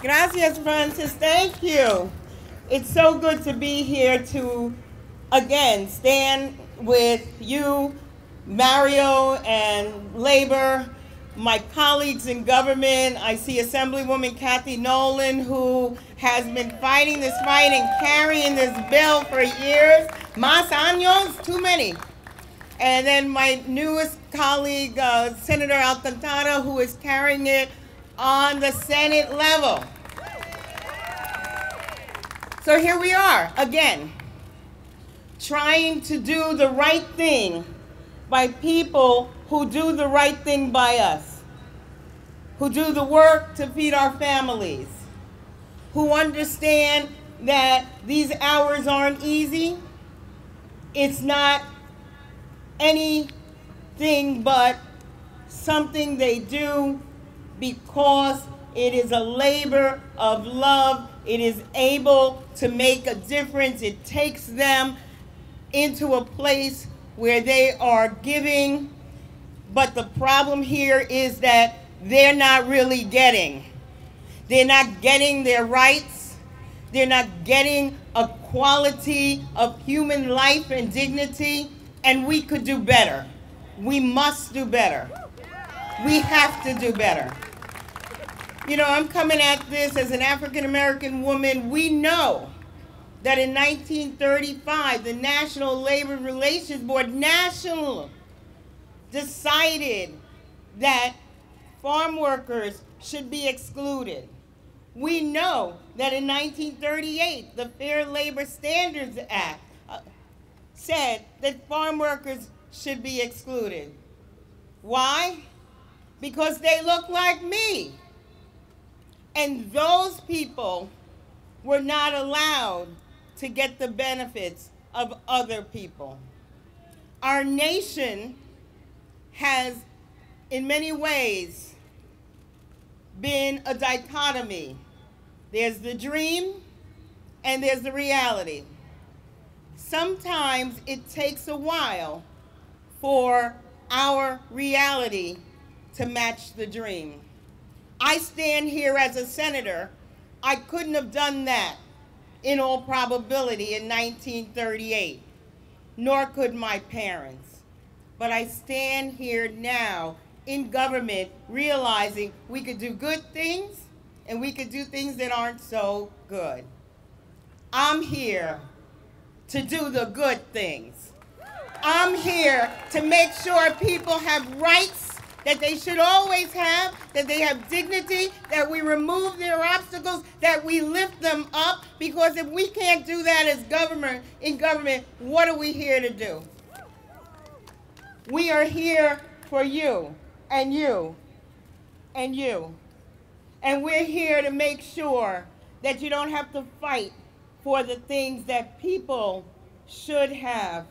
Gracias, Francis. Thank you. It's so good to be here to, again, stand with you, Mario, and Labor, my colleagues in government. I see Assemblywoman Cathy Nolan, who has been fighting this fight and carrying this bill for years. Más años, too many. And then my newest colleague, uh, Senator Alcantara, who is carrying it on the Senate level. So here we are again, trying to do the right thing by people who do the right thing by us, who do the work to feed our families, who understand that these hours aren't easy. It's not anything but something they do because it is a labor of love. It is able to make a difference. It takes them into a place where they are giving. But the problem here is that they're not really getting. They're not getting their rights. They're not getting a quality of human life and dignity. And we could do better. We must do better. We have to do better. You know, I'm coming at this as an African American woman. We know that in 1935, the National Labor Relations Board, national, decided that farm workers should be excluded. We know that in 1938, the Fair Labor Standards Act uh, said that farm workers should be excluded. Why? Because they look like me. And those people were not allowed to get the benefits of other people. Our nation has, in many ways, been a dichotomy. There's the dream and there's the reality. Sometimes it takes a while for our reality to match the dream. I stand here as a senator. I couldn't have done that in all probability in 1938, nor could my parents. But I stand here now in government realizing we could do good things and we could do things that aren't so good. I'm here to do the good things. I'm here to make sure people have rights that they should always have, that they have dignity, that we remove their obstacles, that we lift them up, because if we can't do that as government, in government, what are we here to do? We are here for you, and you, and you. And we're here to make sure that you don't have to fight for the things that people should have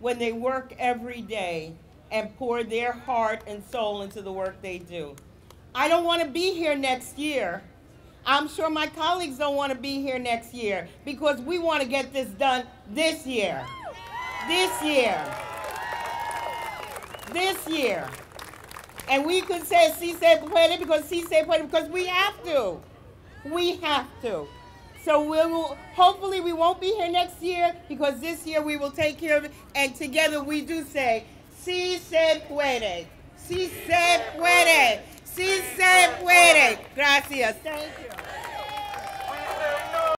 when they work every day and pour their heart and soul into the work they do. I don't want to be here next year. I'm sure my colleagues don't want to be here next year because we want to get this done this year. This year. This year. And we could say si se puede because si se puede because we have to. We have to. So we will hopefully we won't be here next year because this year we will take care of it and together we do say Sí se puede. Sí se puede. Sí se puede. Gracias. Thank you.